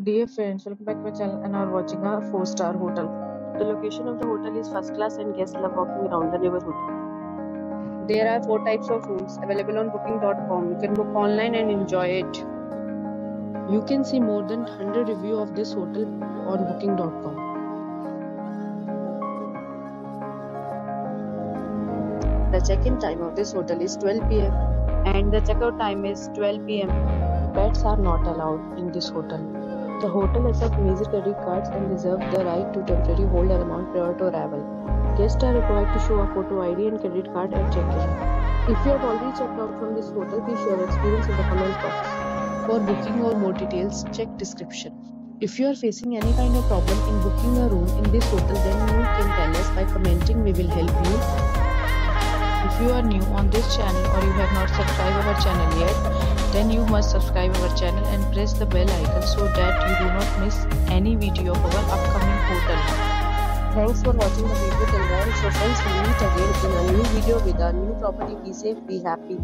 Dear friends, welcome back to my channel and are watching a 4-star hotel. The location of the hotel is first class and guests love walking around the neighborhood. There are 4 types of rooms available on booking.com. You can book online and enjoy it. You can see more than 100 review of this hotel on booking.com. The check-in time of this hotel is 12 pm And the checkout time is 12 pm. Pets are not allowed in this hotel. The hotel accepts major credit cards and reserves the right to temporarily hold an amount prior to arrival. Guests are required to show a photo ID and credit card at check-in. If you have already checked out from this hotel, please share your experience in the comment box. For booking or more details, check description. If you are facing any kind of problem in booking a room in this hotel, then you can tell us by commenting. We will help you. If you are new on this channel or you have not subscribed our channel yet, then you must subscribe our channel and press the bell icon so that you do not miss any video of our upcoming portal. Thanks for watching the video till then. So friends, we meet again in a new video with a new property. Be safe, be happy.